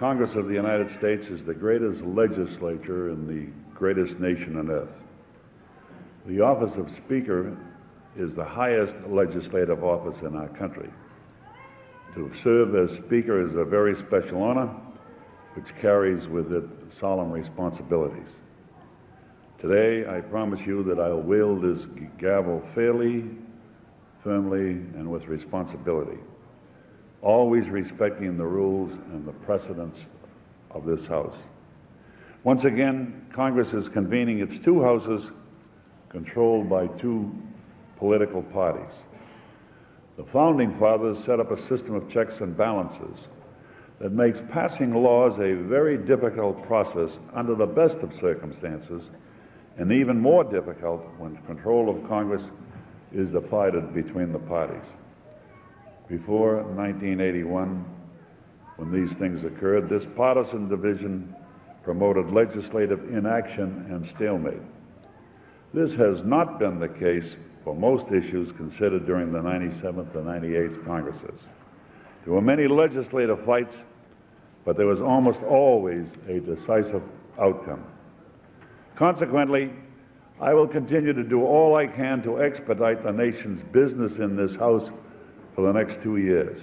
Congress of the United States is the greatest legislature in the greatest nation on earth. The office of Speaker is the highest legislative office in our country. To serve as Speaker is a very special honor, which carries with it solemn responsibilities. Today, I promise you that I'll wield this gavel fairly, firmly, and with responsibility, always respecting the rules and the precedents of this House. Once again, Congress is convening its two houses controlled by two political parties. The Founding Fathers set up a system of checks and balances that makes passing laws a very difficult process under the best of circumstances, and even more difficult when control of Congress is divided between the parties. Before 1981, when these things occurred, this partisan division promoted legislative inaction and stalemate. This has not been the case for most issues considered during the 97th and 98th Congresses. There were many legislative fights, but there was almost always a decisive outcome. Consequently, I will continue to do all I can to expedite the nation's business in this House for the next two years.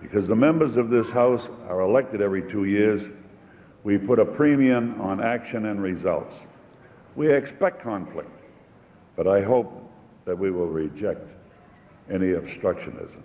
Because the members of this House are elected every two years, we put a premium on action and results. We expect conflict, but I hope that we will reject any obstructionism.